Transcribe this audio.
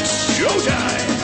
it's showtime!